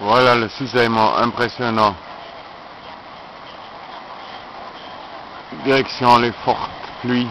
Voilà le cisaillement impressionnant. Direction les fortes pluies.